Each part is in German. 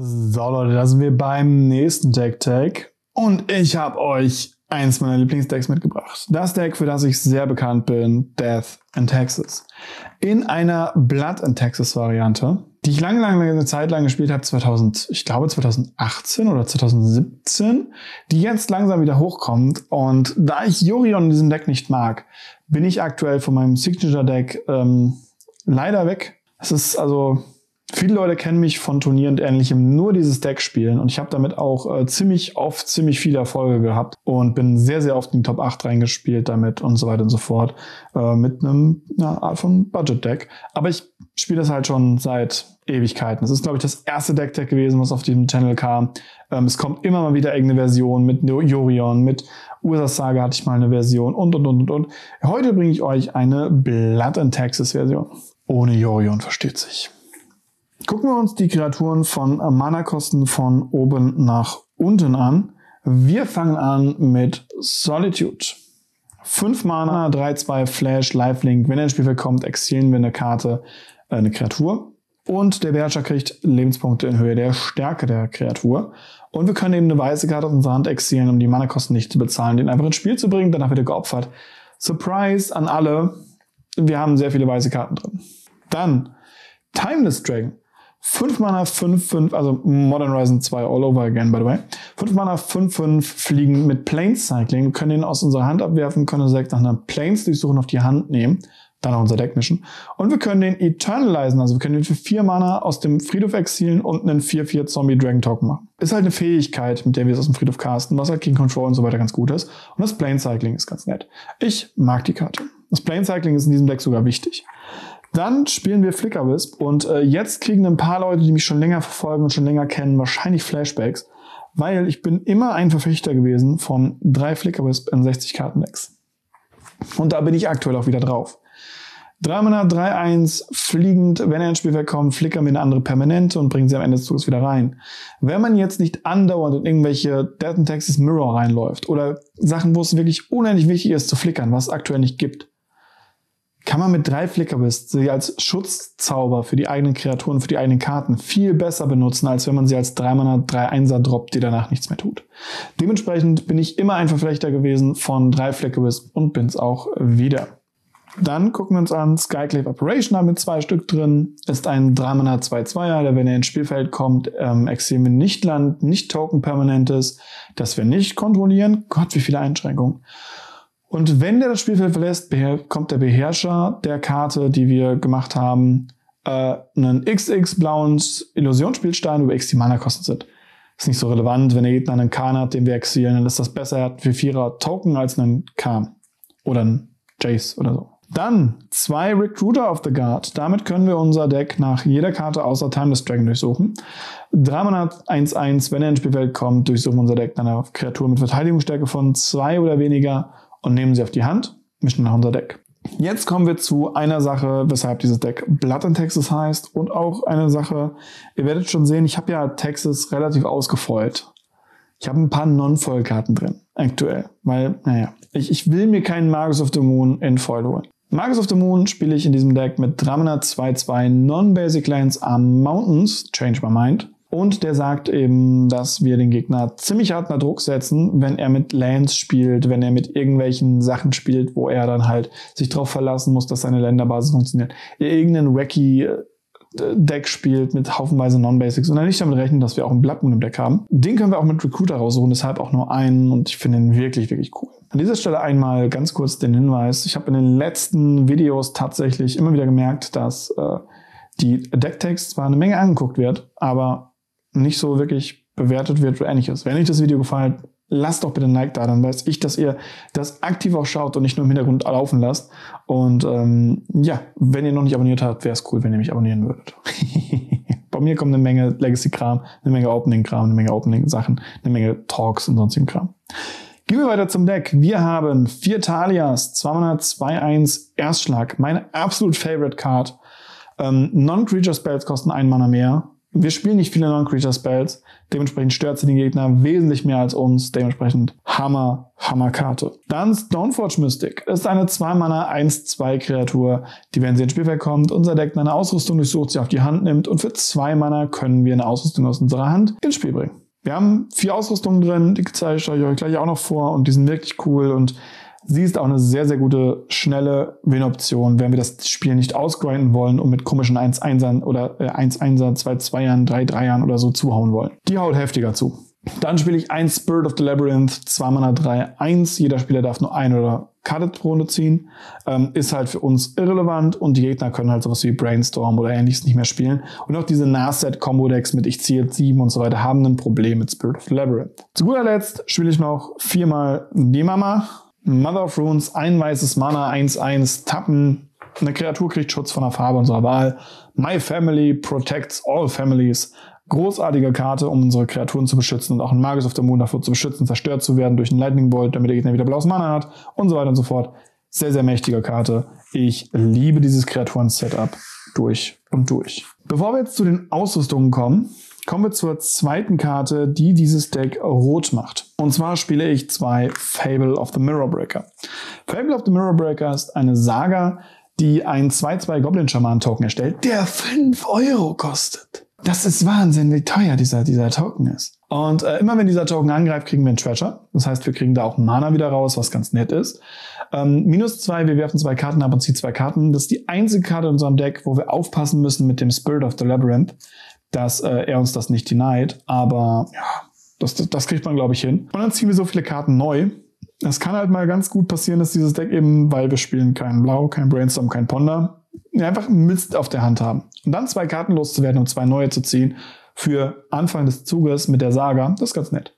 So Leute, da sind wir beim nächsten Deck Tag und ich habe euch eins meiner Lieblingsdecks mitgebracht. Das Deck, für das ich sehr bekannt bin, Death in Texas. In einer Blood in Texas Variante, die ich lange, lange, eine Zeit lang gespielt habe, 2000, ich glaube 2018 oder 2017, die jetzt langsam wieder hochkommt. Und da ich Yorion in diesem Deck nicht mag, bin ich aktuell von meinem Signature Deck ähm, leider weg. Es ist also Viele Leute kennen mich von Turnieren und ähnlichem nur dieses Deck spielen und ich habe damit auch äh, ziemlich oft ziemlich viele Erfolge gehabt und bin sehr, sehr oft in die Top 8 reingespielt damit und so weiter und so fort äh, mit einem einer Art von Budget-Deck. Aber ich spiele das halt schon seit Ewigkeiten. Das ist, glaube ich, das erste Deck-Deck gewesen, was auf diesem Channel kam. Ähm, es kommt immer mal wieder irgendeine Version mit Yorion, mit Ursa Saga hatte ich mal eine Version und, und, und, und, und. Heute bringe ich euch eine Blood and Texas Version. Ohne Yorion, versteht sich. Gucken wir uns die Kreaturen von Mana-Kosten von oben nach unten an. Wir fangen an mit Solitude. 5 Mana, 3-2 Flash, Lifelink. Wenn er ins Spielfeld kommt, exilieren wir eine Karte, äh, eine Kreatur. Und der Beherrscher kriegt Lebenspunkte in Höhe der Stärke der Kreatur. Und wir können eben eine weiße Karte aus unserer Hand exilieren, um die Mana-Kosten nicht zu bezahlen, den einfach ins Spiel zu bringen. Danach wird er geopfert. Surprise an alle. Wir haben sehr viele weiße Karten drin. Dann Timeless Dragon. 5 Mana, 5, 5, also Modern Horizon 2 all over again, by the way. 5 Mana, 5, 5 fliegen mit Planes Cycling. Können ihn aus unserer Hand abwerfen, können direkt nach einer Planes durchsuchen auf die Hand nehmen. Dann auch unser Deck mischen. Und wir können den Eternalizen, also wir können ihn für 4 Mana aus dem Friedhof exilen und einen 4-4 Zombie Dragon Token machen. Ist halt eine Fähigkeit, mit der wir es aus dem Friedhof casten, was halt King Control und so weiter ganz gut ist. Und das Plane Cycling ist ganz nett. Ich mag die Karte. Das Plane Cycling ist in diesem Deck sogar wichtig. Dann spielen wir Flickerwisp und äh, jetzt kriegen ein paar Leute, die mich schon länger verfolgen und schon länger kennen, wahrscheinlich Flashbacks, weil ich bin immer ein Verfechter gewesen von drei Flickerwisp in 60 Kartendecks. Und da bin ich aktuell auch wieder drauf. 3 Mana, 3-1, fliegend, wenn er ins Spielfeld kommt, flickern wir eine andere Permanente und bringen sie am Ende des Zuges wieder rein. Wenn man jetzt nicht andauernd in irgendwelche Death and Texas Mirror reinläuft oder Sachen, wo es wirklich unendlich wichtig ist zu flickern, was es aktuell nicht gibt, kann man mit drei Flickerbist sie als Schutzzauber für die eigenen Kreaturen, für die eigenen Karten viel besser benutzen, als wenn man sie als 3 Mana 3 1er droppt, die danach nichts mehr tut. Dementsprechend bin ich immer ein Verflechter gewesen von drei Flickerbist und bin's auch wieder. Dann gucken wir uns an, Skyclave Operation haben wir zwei Stück drin, ist ein 3 Mana 2-2er, der wenn er ins Spielfeld kommt, ähm, extrem nicht Land, nicht Token Permanentes, das wir nicht kontrollieren. Gott, wie viele Einschränkungen. Und wenn der das Spielfeld verlässt, kommt der Beherrscher der Karte, die wir gemacht haben, äh, einen XX blauen Illusionsspielstein, wo X die Mana-Kosten sind. Ist nicht so relevant, wenn der Gegner einen Kahn hat, den wir exilieren, dann ist das besser, er hat für Vierer Token als einen Kahn. Oder einen Jace oder so. Dann zwei Recruiter of the Guard. Damit können wir unser Deck nach jeder Karte außer Timeless Dragon durchsuchen. 3 Mana 1-1, wenn er ins Spielfeld kommt, durchsuchen wir unser Deck nach einer Kreatur mit Verteidigungsstärke von zwei oder weniger und nehmen sie auf die Hand, mischen nach unser Deck. Jetzt kommen wir zu einer Sache, weshalb dieses Deck Blood in Texas heißt und auch eine Sache, ihr werdet schon sehen, ich habe ja Texas relativ ausgefreut. Ich habe ein paar Non-Foil-Karten drin, aktuell, weil, naja, ich, ich will mir keinen Magus of the Moon in Foil holen. Magus of the Moon spiele ich in diesem Deck mit 302 Non-Basic Lands am Mountains, Change My Mind, und der sagt eben, dass wir den Gegner ziemlich hart unter Druck setzen, wenn er mit Lands spielt, wenn er mit irgendwelchen Sachen spielt, wo er dann halt sich darauf verlassen muss, dass seine Länderbasis funktioniert. Er irgendeinen wacky äh, Deck spielt mit haufenweise Non-Basics und dann nicht damit rechnen, dass wir auch einen Blood Moon im Deck haben. Den können wir auch mit Recruiter raussuchen, deshalb auch nur einen und ich finde ihn wirklich, wirklich cool. An dieser Stelle einmal ganz kurz den Hinweis. Ich habe in den letzten Videos tatsächlich immer wieder gemerkt, dass äh, die Decktext zwar eine Menge angeguckt wird, aber nicht so wirklich bewertet wird oder ähnliches. Wenn euch das Video gefallen hat, lasst doch bitte ein Like da, dann weiß ich, dass ihr das aktiv auch schaut und nicht nur im Hintergrund laufen lasst. Und ähm, ja, wenn ihr noch nicht abonniert habt, wäre es cool, wenn ihr mich abonnieren würdet. Bei mir kommt eine Menge Legacy-Kram, eine Menge Opening-Kram, eine Menge Opening-Sachen, eine Menge Talks und sonstigen Kram. Gehen wir weiter zum Deck. Wir haben vier Talias, 202-1 Erstschlag, meine absolut favorite Card. Ähm, Non-Creature Spells kosten ein Mana mehr Wir spielen nicht viele Non-Creature-Spells, dementsprechend stört sie den Gegner wesentlich mehr als uns, dementsprechend Hammer, Hammer-Karte. Dann Stoneforge Mystic. Das ist eine 2-Mana 1-2 Kreatur, die, wenn sie ins Spielfeld kommt, unser Deck eine Ausrüstung durchsucht, sie auf die Hand nimmt und für 2 Mana können wir eine Ausrüstung aus unserer Hand ins Spiel bringen. Wir haben vier Ausrüstungen drin, die zeige ich euch gleich auch noch vor und die sind wirklich cool und Sie ist auch eine sehr, sehr gute, schnelle Win-Option, wenn wir das Spiel nicht ausgrinden wollen und mit komischen 1-1ern oder äh, 1-1er, 2-2ern, 3-3ern oder so zuhauen wollen. Die haut heftiger zu. Dann spiele ich ein Spirit of the Labyrinth, 2 Mana 3, 1. Jeder Spieler darf nur eine oder Karte Runde ziehen. Ähm, ist halt für uns irrelevant und die Gegner können halt sowas wie Brainstorm oder ähnliches nicht mehr spielen. Und auch diese Narset-Combo-Decks mit Ich ziehe 7 und so weiter haben ein Problem mit Spirit of the Labyrinth. Zu guter Letzt spiele ich noch viermal Nemama Mother of Runes, ein weißes Mana, 1-1, tappen. Eine Kreatur kriegt Schutz von der Farbe unserer Wahl. My Family protects all families. Großartige Karte, um unsere Kreaturen zu beschützen und auch ein Magus of the Moon davor zu beschützen, zerstört zu werden durch einen Lightning Bolt, damit der Gegner wieder blaues Mana hat und so weiter und so fort. Sehr, sehr mächtige Karte. Ich liebe dieses Kreaturen-Setup durch und durch. Bevor wir jetzt zu den Ausrüstungen kommen, Kommen wir zur zweiten Karte, die dieses Deck rot macht. Und zwar spiele ich zwei Fable of the Mirror Breaker. Fable of the Mirror Breaker ist eine Saga, die einen 2-2 Goblin Shaman Token erstellt, der 5 Euro kostet. Das ist Wahnsinn, wie teuer dieser, dieser Token ist. Und äh, immer wenn dieser Token angreift, kriegen wir einen Treasure. Das heißt, wir kriegen da auch Mana wieder raus, was ganz nett ist. Ähm, minus zwei, wir werfen zwei Karten ab und ziehen zwei Karten. Das ist die einzige Karte in unserem Deck, wo wir aufpassen müssen mit dem Spirit of the Labyrinth dass äh, er uns das nicht denied. Aber ja, das, das, das kriegt man, glaube ich, hin. Und dann ziehen wir so viele Karten neu. Es kann halt mal ganz gut passieren, dass dieses Deck eben, weil wir spielen kein Blau, kein Brainstorm, kein Ponder, einfach Mist auf der Hand haben. Und dann zwei Karten loszuwerden und zwei neue zu ziehen für Anfang des Zuges mit der Saga, das ist ganz nett.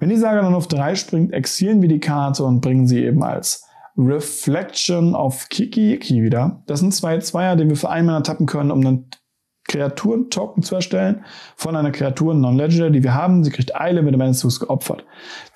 Wenn die Saga dann auf drei springt, exilen wir die Karte und bringen sie eben als Reflection of Kiki Iki wieder. Das sind zwei Zweier, die wir für einmal tappen können, um dann Kreaturen-Token zu erstellen von einer Kreatur Non-Legendary, die wir haben. Sie kriegt Eile mit dem Mansus geopfert.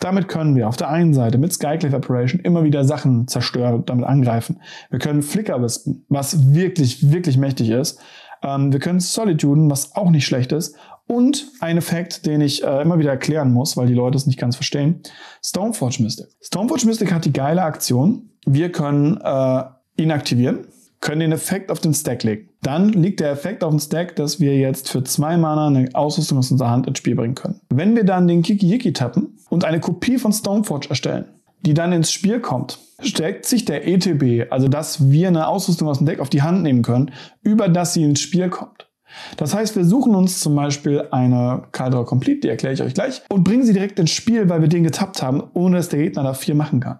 Damit können wir auf der einen Seite mit Skyclave Operation immer wieder Sachen zerstören und damit angreifen. Wir können Flicker wispen, was wirklich, wirklich mächtig ist. Ähm, wir können Solituden, was auch nicht schlecht ist. Und ein Effekt, den ich äh, immer wieder erklären muss, weil die Leute es nicht ganz verstehen. Stoneforge Mystic. Stoneforge Mystic hat die geile Aktion. Wir können äh, ihn aktivieren können den Effekt auf den Stack legen. Dann liegt der Effekt auf dem Stack, dass wir jetzt für zwei Mana eine Ausrüstung aus unserer Hand ins Spiel bringen können. Wenn wir dann den Kiki-Yiki tappen und eine Kopie von Stoneforge erstellen, die dann ins Spiel kommt, steckt sich der ETB, also dass wir eine Ausrüstung aus dem Deck auf die Hand nehmen können, über das sie ins Spiel kommt. Das heißt, wir suchen uns zum Beispiel eine Caldera Complete, die erkläre ich euch gleich, und bringen sie direkt ins Spiel, weil wir den getappt haben, ohne dass der Gegner da viel machen kann.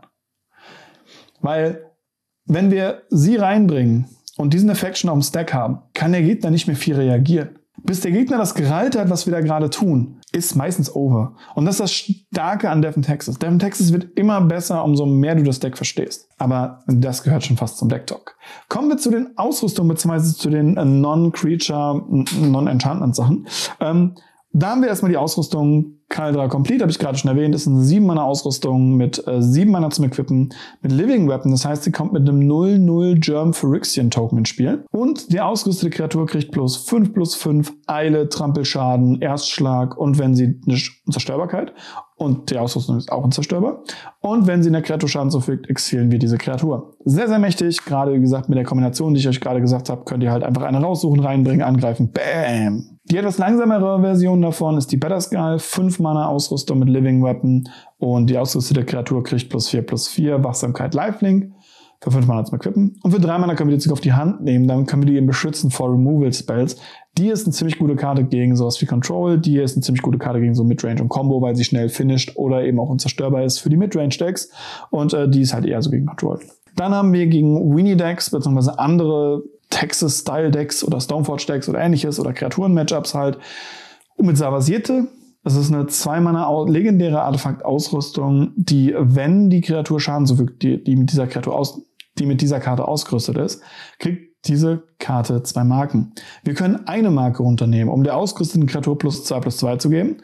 Weil wenn wir sie reinbringen und diesen Effekt schon auf dem Stack haben, kann der Gegner nicht mehr viel reagieren. Bis der Gegner das gereilt hat, was wir da gerade tun, ist meistens over. Und das ist das Starke an Devon Texas. Devon Texas wird immer besser, umso mehr du das Deck verstehst. Aber das gehört schon fast zum Deck-Talk. Kommen wir zu den Ausrüstungen, beziehungsweise zu den Non-Creature, Non-Enchantment-Sachen. Ähm, da haben wir erstmal die Ausrüstung Caldera Complete, habe ich gerade schon erwähnt, ist eine 7 Mana Ausrüstung mit äh, 7 Mana zum Equippen, mit Living Weapon, das heißt, sie kommt mit einem 0-0 Germ Phyrexian Token ins Spiel. Und die ausgerüstete Kreatur kriegt plus 5 plus 5 Eile, Trampelschaden, Erstschlag und wenn sie eine Unzerstörbarkeit und die Ausrüstung ist auch unzerstörbar. Und wenn sie einer Kreatur Schaden zufügt, exilen wir diese Kreatur. Sehr, sehr mächtig. Gerade, wie gesagt, mit der Kombination, die ich euch gerade gesagt habe, könnt ihr halt einfach eine raussuchen, reinbringen, angreifen. Bam! Die etwas langsamere Version davon ist die Better Skull, 5 Mana Ausrüstung mit Living Weapon. Und die ausgerüstete Kreatur kriegt plus 4 plus 4 Wachsamkeit Lifelink für 5 Mana zum Equippen. Und für 3 Mana können wir die sogar auf die Hand nehmen, dann können wir die eben beschützen vor Removal Spells. Die ist eine ziemlich gute Karte gegen sowas wie Control, die ist eine ziemlich gute Karte gegen so Midrange und Combo, weil sie schnell finisht oder eben auch unzerstörbar ist für die Midrange Decks. Und äh, die ist halt eher so gegen Control. Dann haben wir gegen Weenie Decks beziehungsweise andere Texas-Style-Decks oder Stoneforge-Decks oder ähnliches oder Kreaturen-Matchups halt. Und mit Savasierte, das ist eine zweimanner legendäre Artefakt-Ausrüstung, die, wenn die Kreatur Schaden zufügt, die, die mit dieser Kreatur aus, die mit dieser Karte ausgerüstet ist, kriegt diese Karte zwei Marken. Wir können eine Marke runternehmen, um der ausgerüsteten Kreatur plus zwei plus zwei zu geben.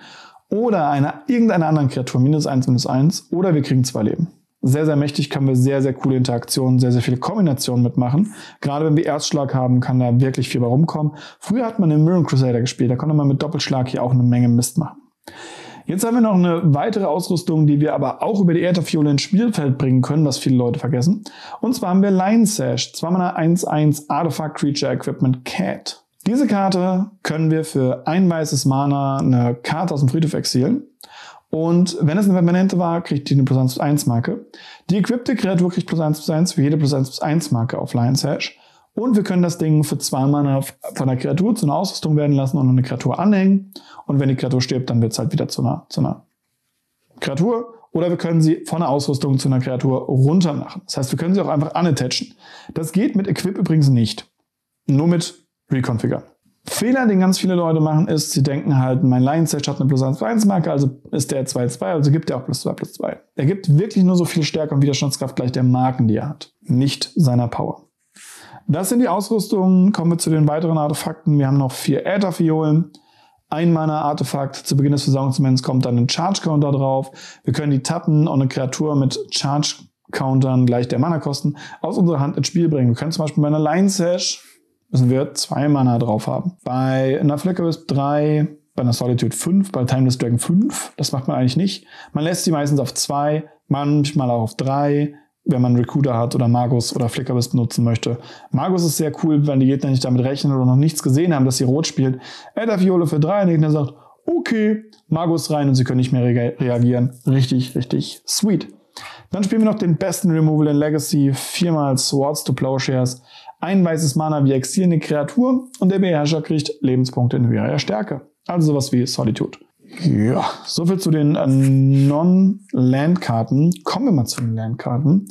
Oder einer, irgendeiner anderen Kreatur minus eins minus eins. Oder wir kriegen zwei Leben. Sehr, sehr mächtig, können wir sehr, sehr coole Interaktionen, sehr, sehr viele Kombinationen mitmachen. Gerade wenn wir Erstschlag haben, kann da wirklich viel bei rumkommen. Früher hat man den Mirror Crusader gespielt, da konnte man mit Doppelschlag hier auch eine Menge Mist machen. Jetzt haben wir noch eine weitere Ausrüstung, die wir aber auch über die Erdfiole ins Spielfeld bringen können, was viele Leute vergessen. Und zwar haben wir Line Sash, 2 Mana 1-1 Artifact Creature Equipment Cat. Diese Karte können wir für ein weißes Mana eine Karte aus dem Friedhof exilen. Und wenn es eine Permanente war, kriegt die eine plus 1 plus 1 Marke. Die equipte Kreatur kriegt plus 1 plus 1 für jede plus 1 plus 1 Marke auf Lion's Hash. Und wir können das Ding für zwei Mana von der Kreatur zu einer Ausrüstung werden lassen und eine Kreatur anhängen. Und wenn die Kreatur stirbt, dann wird es halt wieder zu einer, zu einer Kreatur. Oder wir können sie von der Ausrüstung zu einer Kreatur runter machen. Das heißt, wir können sie auch einfach unattachen. Das geht mit Equip übrigens nicht. Nur mit Reconfigure. Fehler, den ganz viele Leute machen, ist, sie denken halt, mein Lion Sage hat eine plus 1 1 Marke, also ist der 2 2, also gibt er auch plus 2 plus 2. Er gibt wirklich nur so viel Stärke und Widerstandskraft gleich der Marken, die er hat, nicht seiner Power. Das sind die Ausrüstungen. Kommen wir zu den weiteren Artefakten. Wir haben noch vier Ätherfiolen. Ein Mana-Artefakt. Zu Beginn des Versorgungsmoments kommt dann ein Charge-Counter drauf. Wir können die tappen und eine Kreatur mit Charge-Countern gleich der Mana-Kosten aus unserer Hand ins Spiel bringen. Wir können zum Beispiel bei einer Line Sash müssen wir zwei Mana drauf haben. Bei einer Flickerwisp 3, bei einer Solitude 5, bei Timeless Dragon 5. Das macht man eigentlich nicht. Man lässt sie meistens auf 2, manchmal auch auf 3, wenn man Recruiter hat oder Magus oder Flickerwisp benutzen möchte. Magus ist sehr cool, wenn die Gegner nicht damit rechnen oder noch nichts gesehen haben, dass sie rot spielt. Adder Fiole für 3 und der Gegner sagt, okay, Magus rein und sie können nicht mehr re reagieren. Richtig, richtig sweet. Dann spielen wir noch den besten Removal in Legacy. Viermal Swords to Plowshares ein weißes Mana wie exilende Kreatur und der Beherrscher kriegt Lebenspunkte in höherer Stärke. Also sowas wie Solitude. Ja, soviel zu den äh, Non-Land-Karten. Kommen wir mal zu den Landkarten.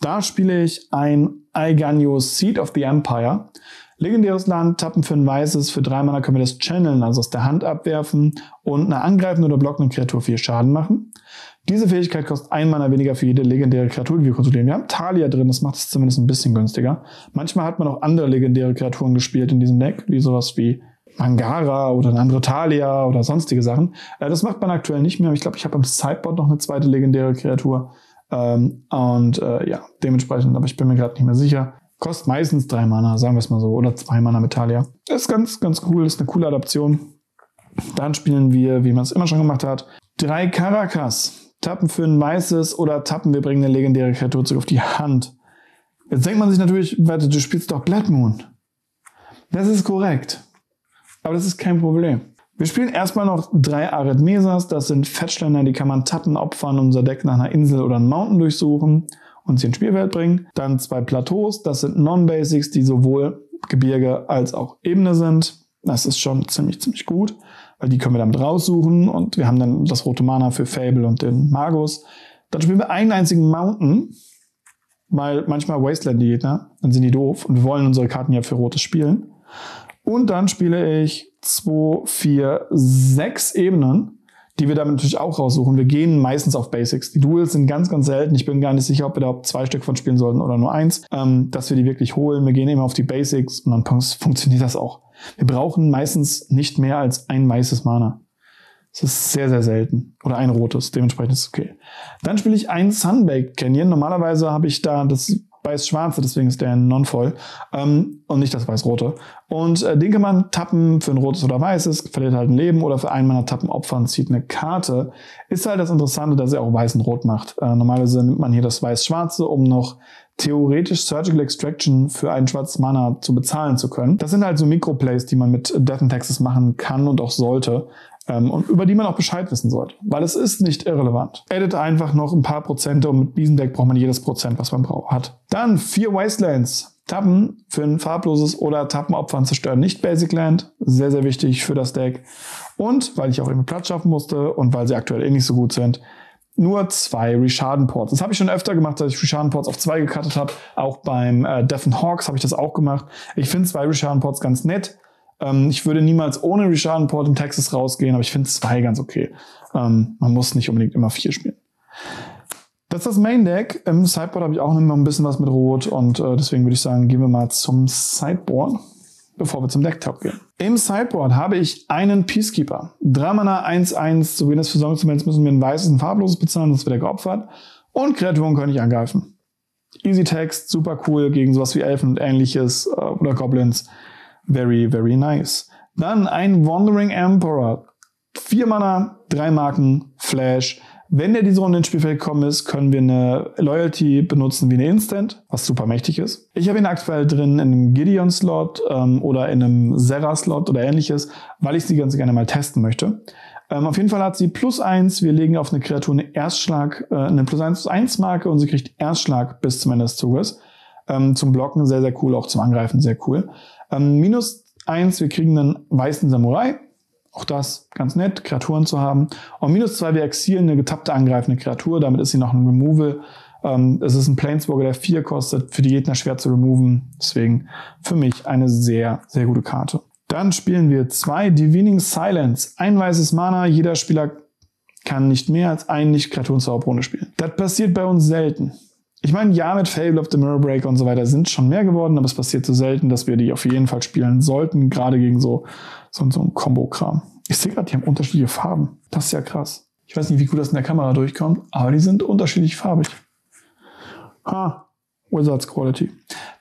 Da spiele ich ein Aiganyo Seed of the Empire. Legendäres Land, tappen für ein weißes, für drei Mana können wir das channeln, also aus der Hand abwerfen und eine angreifende oder blockende Kreatur vier Schaden machen. Diese Fähigkeit kostet ein Mana weniger für jede legendäre Kreatur, die wir kontrollieren. Wir haben Talia drin, das macht es zumindest ein bisschen günstiger. Manchmal hat man auch andere legendäre Kreaturen gespielt in diesem Deck, wie sowas wie Mangara oder eine andere Talia oder sonstige Sachen. Äh, das macht man aktuell nicht mehr. Ich glaube, ich habe am Sideboard noch eine zweite legendäre Kreatur. Ähm, und äh, ja, dementsprechend, aber ich bin mir gerade nicht mehr sicher. Kostet meistens drei Mana, sagen wir es mal so, oder zwei Mana mit Talia. Ist ganz, ganz cool, ist eine coole Adaption. Dann spielen wir, wie man es immer schon gemacht hat, drei Caracas. Tappen für ein weißes oder tappen, wir bringen eine legendäre Kreatur zurück auf die Hand. Jetzt denkt man sich natürlich, warte, du spielst doch Blood Moon. Das ist korrekt. Aber das ist kein Problem. Wir spielen erstmal noch drei Arid Mesas. Das sind Fettständer, die kann man tappen, opfern, unser Deck nach einer Insel oder einem Mountain durchsuchen und sie ins Spielfeld bringen. Dann zwei Plateaus. Das sind Non-Basics, die sowohl Gebirge als auch Ebene sind. Das ist schon ziemlich, ziemlich gut weil die können wir damit raussuchen und wir haben dann das rote Mana für Fable und den Magus. Dann spielen wir einen einzigen Mountain, weil manchmal Wasteland die Gegner, dann sind die doof und wir wollen unsere Karten ja für rotes spielen. Und dann spiele ich 2, 4, 6 Ebenen, die wir damit natürlich auch raussuchen. Wir gehen meistens auf Basics. Die Duels sind ganz, ganz selten. Ich bin gar nicht sicher, ob wir da zwei Stück von spielen sollten oder nur eins, ähm, dass wir die wirklich holen. Wir gehen immer auf die Basics und dann funktioniert das auch. Wir brauchen meistens nicht mehr als ein weißes Mana. Das ist sehr, sehr selten. Oder ein rotes, dementsprechend ist es okay. Dann spiele ich ein Sunbaked Canyon. Normalerweise habe ich da das weiß-schwarze, deswegen ist der non-voll. Ähm, und nicht das weiß-rote. Und äh, den kann man tappen für ein rotes oder weißes, verliert halt ein Leben oder für einen meiner Tappen opfern, zieht eine Karte. Ist halt das Interessante, dass er auch weiß und rot macht. Äh, normalerweise nimmt man hier das weiß-schwarze, um noch theoretisch Surgical Extraction für ein schwarzes Mana zu bezahlen zu können. Das sind halt so Microplays, die man mit Death and Taxes machen kann und auch sollte. Ähm, und über die man auch Bescheid wissen sollte. Weil es ist nicht irrelevant. Edit einfach noch ein paar Prozente und mit diesem Deck braucht man jedes Prozent, was man braucht, hat. Dann vier Wastelands. Tappen für ein farbloses oder Tappenopfern zerstören nicht Basic Land. Sehr, sehr wichtig für das Deck. Und weil ich auch immer Platz schaffen musste und weil sie aktuell eh nicht so gut sind, nur zwei Resharden-Ports. Das habe ich schon öfter gemacht, dass ich Resharden-Ports auf zwei gecuttet habe. Auch beim äh, Death and Hawks habe ich das auch gemacht. Ich finde zwei Resharden-Ports ganz nett. Ähm, ich würde niemals ohne Resharden-Port im Texas rausgehen, aber ich finde zwei ganz okay. Ähm, man muss nicht unbedingt immer vier spielen. Das ist das Main Deck. Im Sideboard habe ich auch immer ein bisschen was mit Rot und äh, deswegen würde ich sagen, gehen wir mal zum Sideboard bevor wir zum Decktop gehen. Im Sideboard habe ich einen Peacekeeper. 3 Mana 1-1, zu Beginn des Versorgungsmoments müssen wir ein weißes und farbloses bezahlen, das wird er geopfert. Und Kreaturen können nicht angreifen. Easy Text, super cool gegen sowas wie Elfen und ähnliches äh, oder Goblins. Very, very nice. Dann ein Wandering Emperor. Vier Mana, drei Marken, Flash. Wenn der diese Runde ins Spielfeld gekommen ist, können wir eine Loyalty benutzen wie eine Instant, was super mächtig ist. Ich habe ihn aktuell drin in einem Gideon-Slot ähm, oder in einem Serra-Slot oder ähnliches, weil ich sie ganz gerne mal testen möchte. Ähm, auf jeden Fall hat sie plus eins. Wir legen auf eine Kreatur eine Erstschlag, äh, eine plus eins eins Marke und sie kriegt Erstschlag bis zum Ende des Zuges. Ähm, zum Blocken sehr, sehr cool, auch zum Angreifen sehr cool. Ähm, minus eins, wir kriegen einen weißen Samurai. Auch das ganz nett, Kreaturen zu haben. Und minus zwei, wir exilen eine getappte angreifende Kreatur. Damit ist sie noch ein Removal. Ähm, es ist ein Planeswalker, der vier kostet, für die Gegner schwer zu removen. Deswegen für mich eine sehr, sehr gute Karte. Dann spielen wir zwei Divining Silence. Ein weißes Mana. Jeder Spieler kann nicht mehr als einen Nicht-Kreaturen-Zauberrunde spielen. Das passiert bei uns selten. Ich meine, ja, mit Fable of the Mirror Breaker und so weiter sind schon mehr geworden, aber es passiert so selten, dass wir die auf jeden Fall spielen sollten, gerade gegen so, so, so ein Combo-Kram. Ich sehe gerade, die haben unterschiedliche Farben. Das ist ja krass. Ich weiß nicht, wie gut das in der Kamera durchkommt, aber die sind unterschiedlich farbig. Ha, Wizards Quality.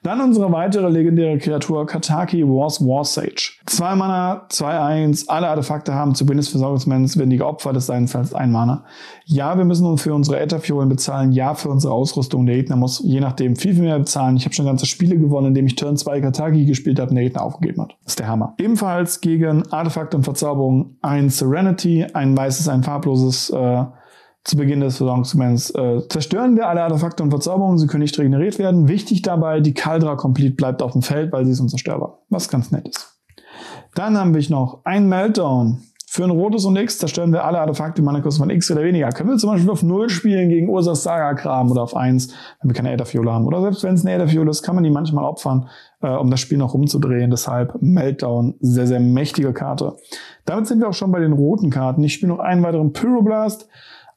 Dann unsere weitere legendäre Kreatur Kataki Wars War Sage. Zwei Mana, zwei Eins, alle Artefakte haben zu Beginn des Versorgungsmoments werden die geopfert, es sei denn, ein Mana. Ja, wir müssen uns für unsere Etafiolen bezahlen, ja, für unsere Ausrüstung. Der Gegner muss je nachdem viel, viel mehr bezahlen. Ich habe schon ganze Spiele gewonnen, indem ich Turn 2 Kataki gespielt habe und der Gegner aufgegeben hat. Das ist der Hammer. Ebenfalls gegen Artefakte und Verzauberung ein Serenity, ein weißes, ein farbloses äh, zu Beginn des Versorgungsmoments äh, zerstören wir alle Artefakte und Verzauberungen, sie können nicht regeneriert werden. Wichtig dabei, die Kaldra Complete bleibt auf dem Feld, weil sie ist unzerstörbar, was ganz nett ist. Dann haben wir noch ein Meltdown. Für ein rotes und X zerstören wir alle Artefakte Manakus von X oder weniger. Können wir zum Beispiel auf 0 spielen gegen Ursas Saga-Kram oder auf 1, wenn wir keine Ätherfiole haben. Oder selbst wenn es eine Ätherfiole ist, kann man die manchmal opfern, äh, um das Spiel noch rumzudrehen. Deshalb Meltdown, sehr, sehr mächtige Karte. Damit sind wir auch schon bei den roten Karten. Ich spiele noch einen weiteren Pyroblast.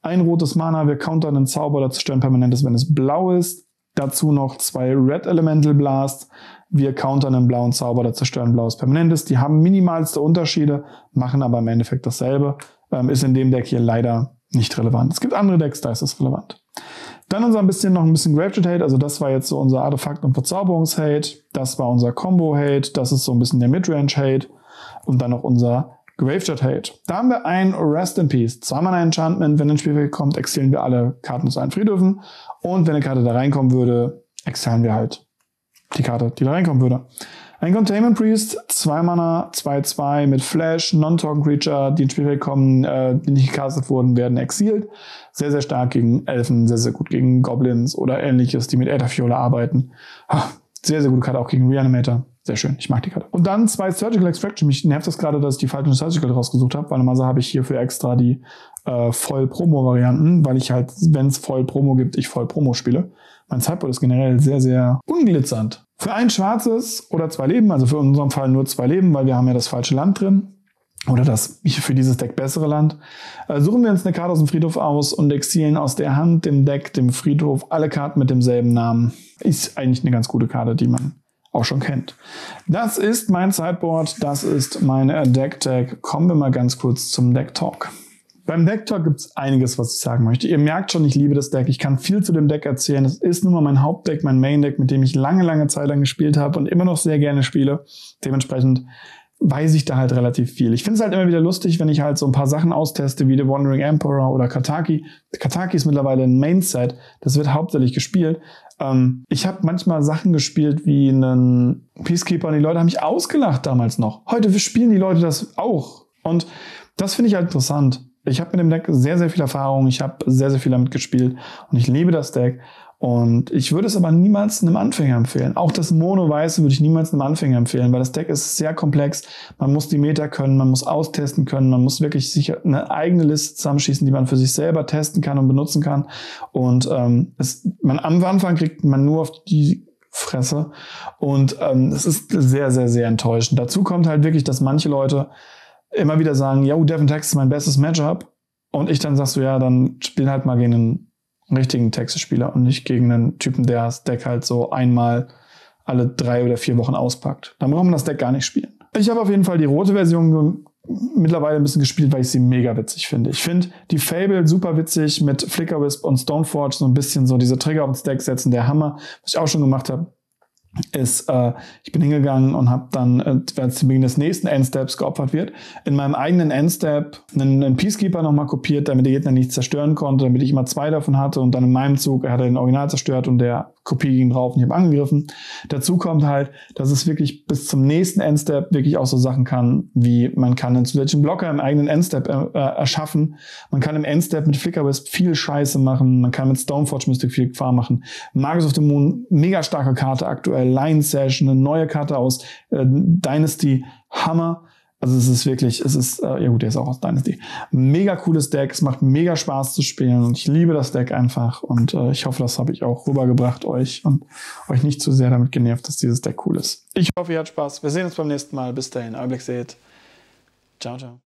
Ein rotes Mana, wir countern einen Zauber oder zerstören permanentes, wenn es blau ist. Dazu noch zwei Red Elemental Blast. Wir countern einen blauen Zauber oder zerstören blaues Permanentes. Die haben minimalste Unterschiede, machen aber im Endeffekt dasselbe. Ähm, ist in dem Deck hier leider nicht relevant. Es gibt andere Decks, da ist es relevant. Dann unser ein bisschen noch ein bisschen Gravejet Hate, also das war jetzt so unser Artefakt- und Verzauberungs-Hate. Das war unser Combo-Hate, das ist so ein bisschen der Midrange Hate. Und dann noch unser Gravejet Hate. Da haben wir ein Rest in Peace. Zweimal ein Enchantment. Wenn ein Spielfeld kommt, exilieren wir alle Karten zu einem Friedhöfen. Und wenn eine Karte da reinkommen würde, exilieren wir halt die Karte, die da reinkommen würde. Ein Containment Priest, 2 Mana, 2-2 mit Flash, Non-Token Creature, die ins Spielfeld kommen, äh, die nicht gecastet wurden, werden exiled. Sehr, sehr stark gegen Elfen, sehr, sehr gut gegen Goblins oder ähnliches, die mit Aetherfiole arbeiten. Sehr, sehr gute Karte auch gegen Reanimator. Sehr schön, ich mag die Karte. Und dann zwei Surgical Extraction. Mich nervt das gerade, dass ich die falschen Surgical rausgesucht habe, weil normalerweise habe ich hierfür extra die äh, Voll-Promo-Varianten, weil ich halt, wenn es Voll-Promo gibt, ich Voll-Promo spiele. Mein Sideboard ist generell sehr, sehr unglitzernd. Für ein schwarzes oder zwei Leben, also für unserem Fall nur zwei Leben, weil wir haben ja das falsche Land drin, oder das für dieses Deck bessere Land, äh, suchen wir uns eine Karte aus dem Friedhof aus und exilen aus der Hand, dem Deck, dem Friedhof alle Karten mit demselben Namen. Ist eigentlich eine ganz gute Karte, die man auch schon kennt. Das ist mein Sideboard, das ist mein Deck Tag. Kommen wir mal ganz kurz zum Deck Talk. Beim Deck Talk gibt es einiges, was ich sagen möchte. Ihr merkt schon, ich liebe das Deck. Ich kann viel zu dem Deck erzählen. Es ist nun mal mein Hauptdeck, mein Main Deck, mit dem ich lange, lange Zeit lang gespielt habe und immer noch sehr gerne spiele. Dementsprechend weiß ich da halt relativ viel. Ich finde es halt immer wieder lustig, wenn ich halt so ein paar Sachen austeste, wie The Wandering Emperor oder Kataki. Kataki ist mittlerweile ein Main-Set, das wird hauptsächlich gespielt. Ähm, ich habe manchmal Sachen gespielt wie einen Peacekeeper und die Leute haben mich ausgelacht damals noch. Heute spielen die Leute das auch. Und das finde ich halt interessant. Ich habe mit dem Deck sehr, sehr viel Erfahrung. Ich habe sehr, sehr viel damit gespielt und ich liebe das Deck. Und ich würde es aber niemals einem Anfänger empfehlen. Auch das Mono-Weiße würde ich niemals einem Anfänger empfehlen, weil das Deck ist sehr komplex. Man muss die Meta können, man muss austesten können, man muss wirklich sich eine eigene Liste zusammenschießen, die man für sich selber testen kann und benutzen kann. Und ähm, es, man, am Anfang kriegt man nur auf die Fresse. Und ähm, es ist sehr, sehr, sehr enttäuschend. Dazu kommt halt wirklich, dass manche Leute immer wieder sagen, ja, Devin Text ist mein bestes Matchup. Und ich dann sagst du, ja, dann spiel halt mal gegen einen richtigen Texas-Spieler und nicht gegen einen Typen, der das Deck halt so einmal alle drei oder vier Wochen auspackt. Dann braucht man das Deck gar nicht spielen. Ich habe auf jeden Fall die rote Version mittlerweile ein bisschen gespielt, weil ich sie mega witzig finde. Ich finde die Fable super witzig mit Flicker Wisp und Stoneforge, so ein bisschen so diese Trigger auf den Stack setzen, der Hammer, was ich auch schon gemacht habe ist, äh, ich bin hingegangen und habe dann, äh, wer zu Beginn des nächsten Endsteps geopfert wird, in meinem eigenen Endstep einen, einen Peacekeeper nochmal kopiert, damit der Gegner nichts zerstören konnte, damit ich immer zwei davon hatte und dann in meinem Zug hat er den Original zerstört und der Kopie ging drauf und ich habe angegriffen. Dazu kommt halt, dass es wirklich bis zum nächsten Endstep wirklich auch so Sachen kann, wie man kann einen zusätzlichen Blocker im eigenen Endstep äh, äh erschaffen. Man kann im Endstep mit Flickerwisp viel Scheiße machen. Man kann mit Stoneforge Mystic viel Gefahr machen. Magus of the Moon, mega starke Karte aktuell. Line Session, eine neue Karte aus äh, Dynasty, Hammer. Also es ist wirklich, es ist, äh, ja gut, der ist auch aus Dynasty. Mega cooles Deck, es macht mega Spaß zu spielen und ich liebe das Deck einfach und äh, ich hoffe, das habe ich auch rübergebracht euch und euch nicht zu sehr damit genervt, dass dieses Deck cool ist. Ich hoffe, ihr habt Spaß. Wir sehen uns beim nächsten Mal. Bis dahin, Eublick seht. Ciao, ciao.